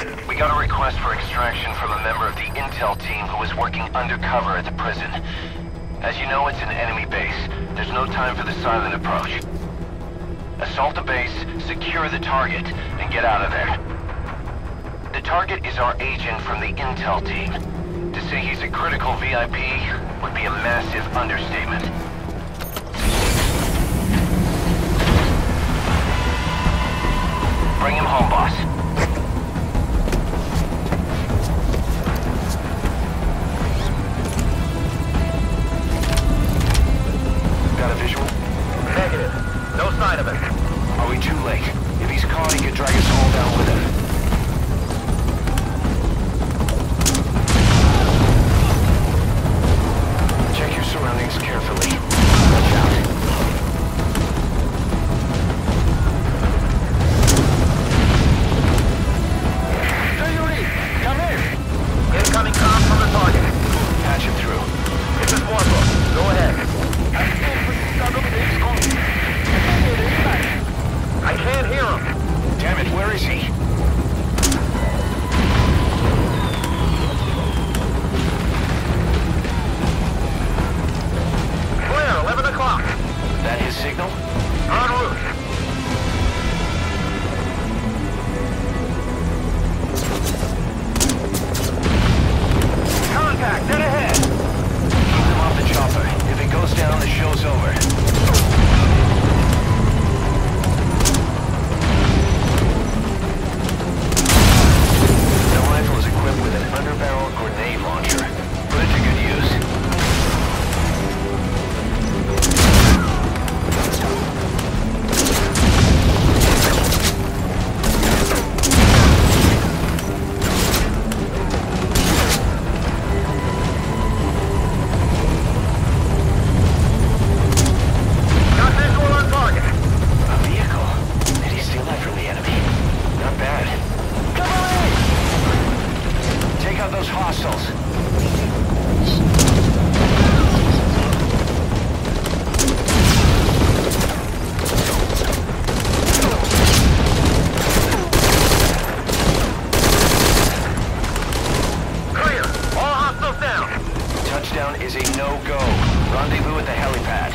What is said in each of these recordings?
We got a request for extraction from a member of the intel team who is working undercover at the prison. As you know, it's an enemy base. There's no time for the silent approach. Assault the base, secure the target, and get out of there. The target is our agent from the intel team. To say he's a critical VIP would be a massive understatement. Bring him home, boss. Touchdown is a no-go. Rendezvous at the helipad.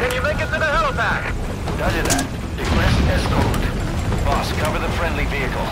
Can you make it to the helipad? Roger that. Request escort. Boss, cover the friendly vehicle.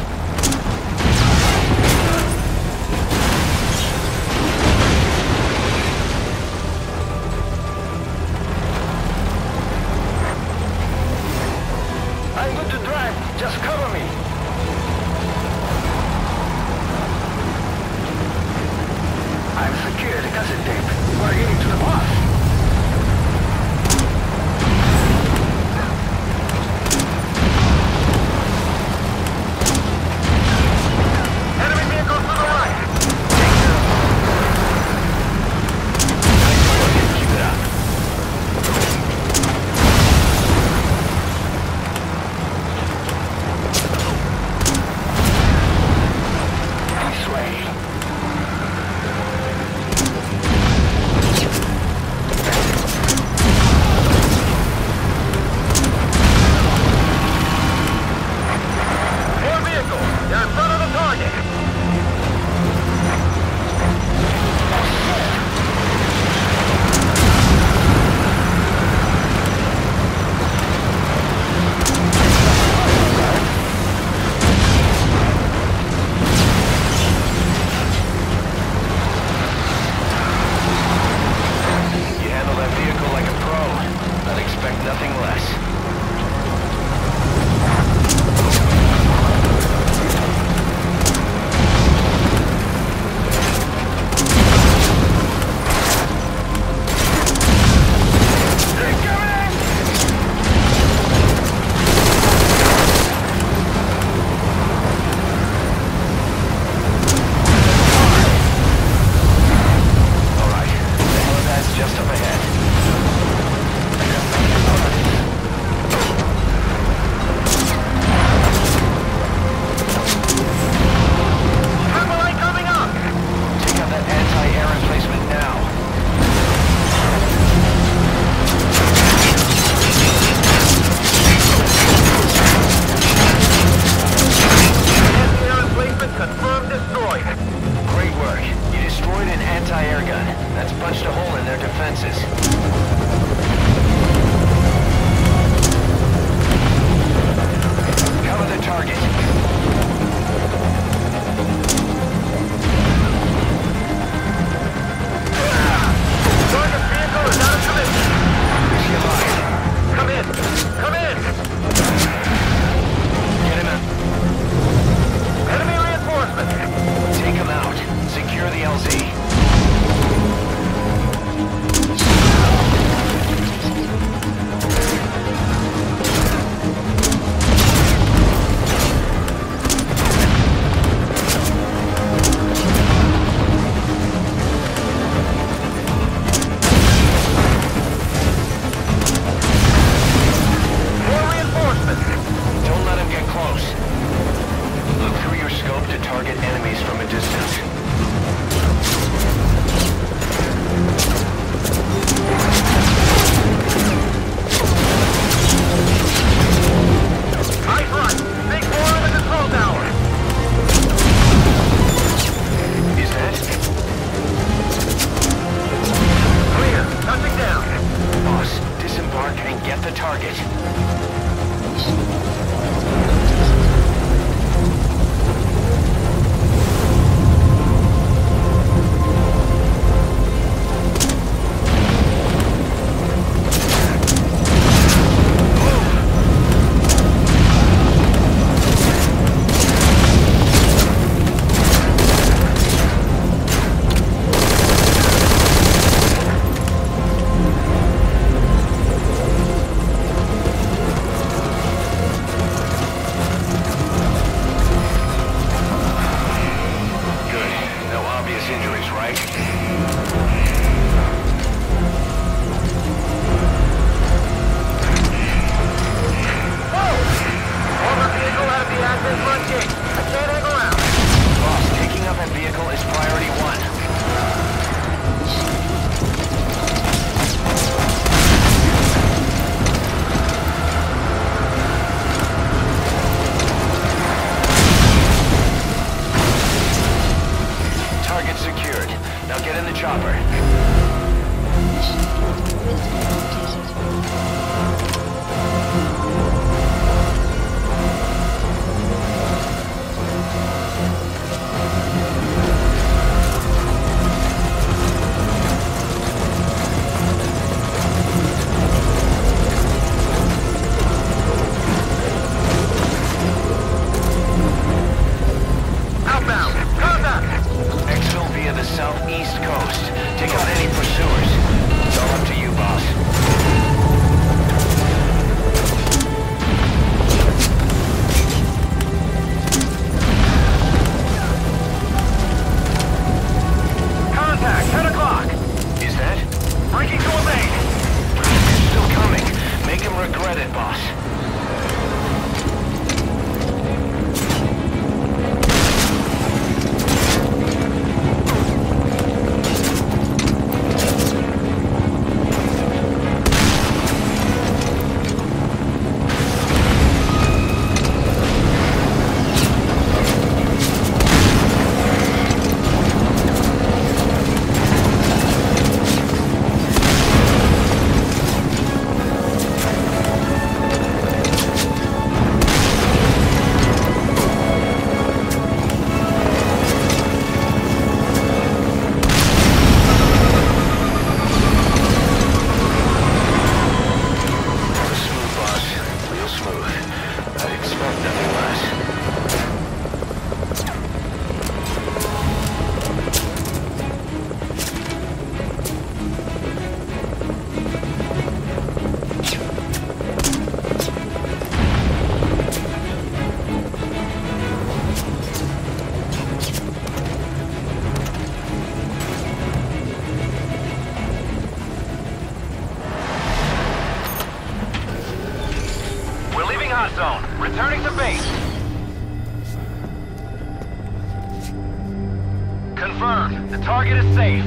confirmed. The target is safe.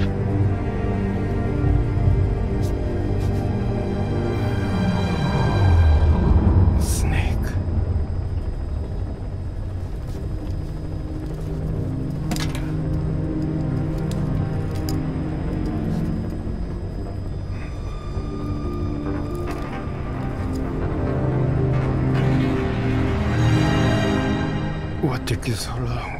What took you so long?